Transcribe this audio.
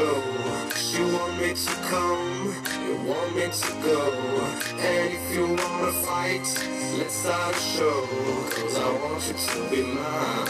go. You want me to come, you want me to go. And if you wanna fight, let's start a show. Cause I want you to be mine.